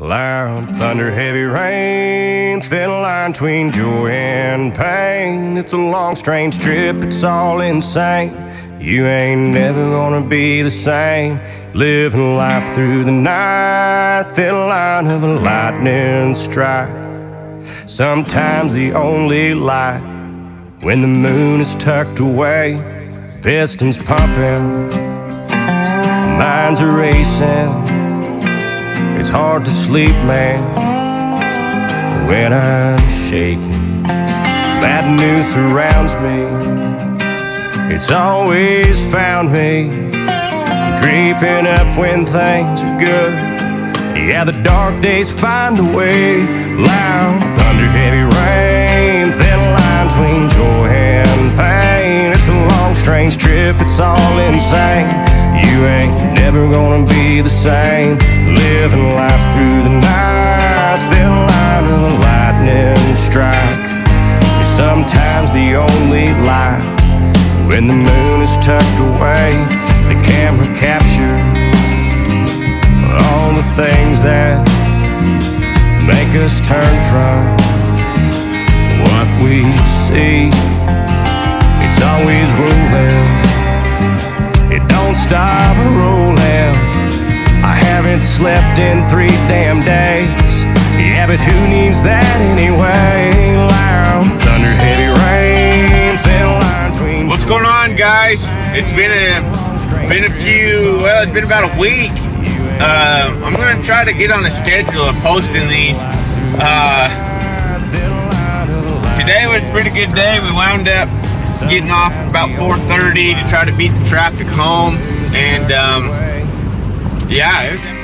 Loud thunder, heavy rain, thin line between joy and pain. It's a long, strange trip, it's all insane. You ain't never gonna be the same. Living life through the night, thin line of a lightning strike. Sometimes the only light when the moon is tucked away, pistons pumping, minds are racing. It's hard to sleep, man, when I'm shaking. Bad news surrounds me. It's always found me creeping up when things are good. Yeah, the dark days find a way. Loud thunder, heavy rain, thin line between joy and pain. It's a long, strange trip. It's all insane. You ain't never gonna be the same living life through the night, thin line of the lightning strike. Sometimes the only light when the moon is tucked away. The camera captures all the things that make us turn from what we see. It's always slept in three damn days. Yeah, but who needs that anyway? Loud thunder, heavy rain, thin. What's going on, guys? It's been a been a few. Well, it's been about a week. Uh, I'm gonna try to get on a schedule of posting these. Uh, today was a pretty good day. We wound up getting off about 4:30 to try to beat the traffic home, and. Um, yeah,